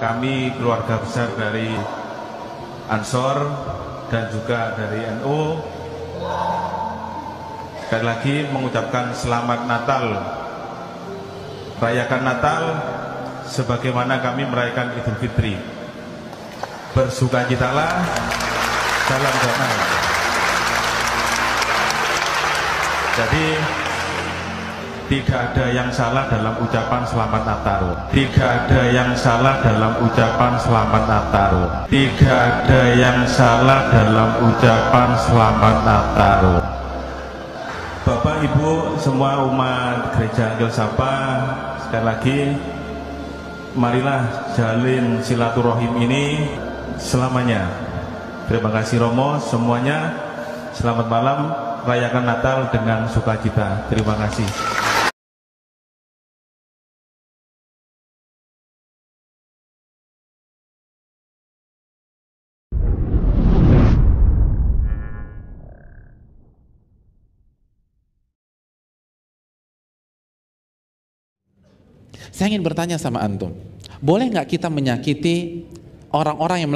kami keluarga besar dari Ansor dan juga dari NU sekali lagi mengucapkan selamat Natal. Rayakan Natal sebagaimana kami merayakan Idul Fitri. Bersukacitalah salam damai. Jadi tidak ada yang salah dalam ucapan selamat Natal. Tidak ada yang salah dalam ucapan selamat Natal. Tidak ada yang salah dalam ucapan selamat Natal. Bapak Ibu semua umat gereja Angel Sapa sekali lagi marilah jalin silaturahim ini selamanya. Terima kasih Romo semuanya. Selamat malam rayakan Natal dengan sukacita. Terima kasih Saya ingin bertanya sama antum, boleh nggak kita menyakiti orang-orang yang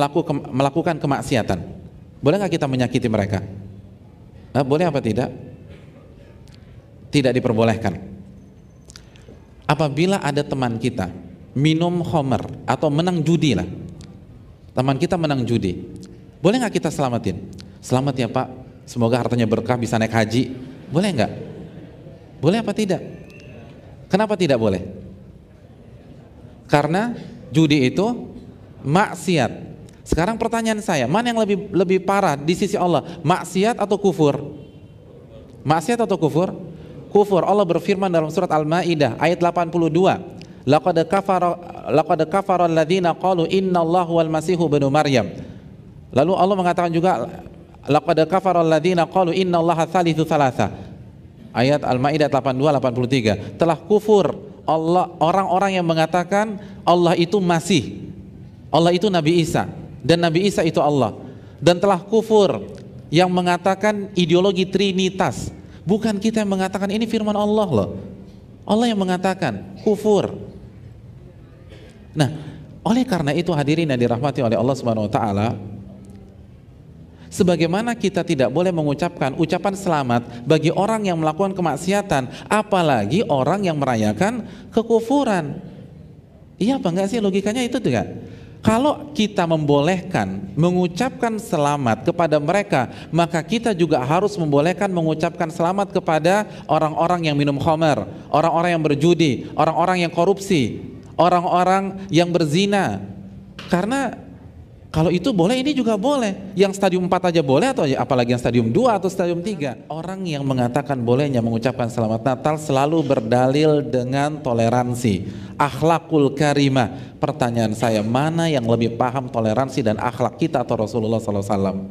melakukan, kemaksiatan? Boleh nggak kita menyakiti mereka? Nah, boleh apa tidak? Tidak diperbolehkan. Apabila ada teman kita minum homer atau menang judi lah, teman kita menang judi, boleh nggak kita selamatin? Selamat ya Pak, semoga hartanya berkah bisa naik haji. Boleh nggak? Boleh apa tidak? Kenapa tidak boleh? Karena judi itu maksiat. Sekarang pertanyaan saya, mana yang lebih lebih parah di sisi Allah? Maksiat atau kufur? Maksiat atau kufur? Kufur. Allah berfirman dalam surat Al-Maidah ayat 82. Laqad kafara laqad kafara alladziina qalu innallahu wal masihu ibnu Maryam. Lalu Allah mengatakan juga laqad kafara alladziina qalu innallaha tsalitsu tsalatsa. Ayat Al-Maidah 82 83. Telah kufur Allah orang-orang yang mengatakan Allah itu masih. Allah itu Nabi Isa. Dan Nabi Isa itu Allah. Dan telah kufur yang mengatakan ideologi trinitas. Bukan kita yang mengatakan ini firman Allah loh. Allah yang mengatakan kufur. Nah oleh karena itu hadirin yang dirahmati oleh Allah Subhanahu wa taala Sebagaimana kita tidak boleh mengucapkan ucapan selamat bagi orang yang melakukan kemaksiatan, apalagi orang yang merayakan kekufuran. Iya apa enggak sih logikanya itu juga? Kalau kita membolehkan mengucapkan selamat kepada mereka, maka kita juga harus membolehkan mengucapkan selamat kepada orang-orang yang minum khamar, orang-orang yang berjudi, orang-orang yang korupsi, orang-orang yang berzina. Karena kalau itu boleh, ini juga boleh. Yang stadium 4 aja boleh atau apalagi yang stadium 2 atau stadium 3. Orang yang mengatakan bolehnya mengucapkan selamat Natal selalu berdalil dengan toleransi. Akhlakul karimah. Pertanyaan saya, mana yang lebih paham toleransi dan akhlak kita atau Rasulullah SAW?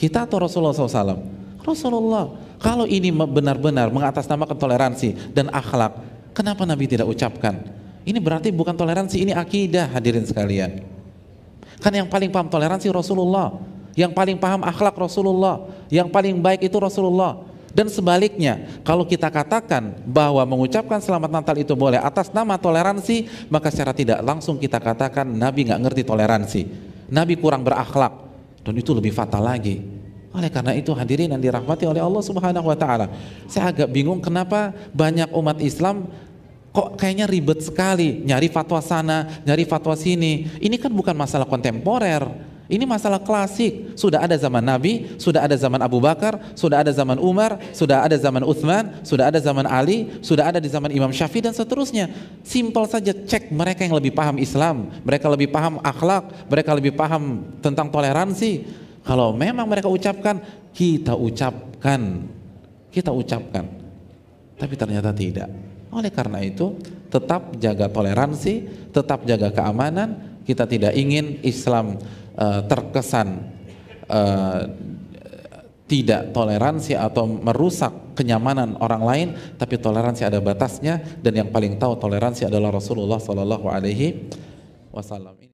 Kita atau Rasulullah SAW? Rasulullah. Kalau ini benar-benar mengatasnamakan toleransi dan akhlak, kenapa Nabi tidak ucapkan? Ini berarti bukan toleransi, ini akidah hadirin sekalian. Kan yang paling paham toleransi Rasulullah, yang paling paham akhlak Rasulullah, yang paling baik itu Rasulullah. Dan sebaliknya, kalau kita katakan bahwa mengucapkan selamat Natal itu boleh atas nama toleransi, maka secara tidak langsung kita katakan Nabi nggak ngerti toleransi. Nabi kurang berakhlak dan itu lebih fatal lagi. Oleh karena itu hadirin yang dirahmati oleh Allah Subhanahu wa taala. Saya agak bingung kenapa banyak umat Islam kok kayaknya ribet sekali nyari fatwa sana, nyari fatwa sini. Ini kan bukan masalah kontemporer. Ini masalah klasik. Sudah ada zaman Nabi, sudah ada zaman Abu Bakar, sudah ada zaman Umar, sudah ada zaman Uthman, sudah ada zaman Ali, sudah ada di zaman Imam Syafi'i dan seterusnya. Simpel saja cek mereka yang lebih paham Islam, mereka lebih paham akhlak, mereka lebih paham tentang toleransi. Kalau memang mereka ucapkan, kita ucapkan. Kita ucapkan. Tapi ternyata tidak. Oleh karena itu, tetap jaga toleransi, tetap jaga keamanan. Kita tidak ingin Islam uh, terkesan uh, tidak toleransi atau merusak kenyamanan orang lain, tapi toleransi ada batasnya dan yang paling tahu toleransi adalah Rasulullah Sallallahu Alaihi Wasallam.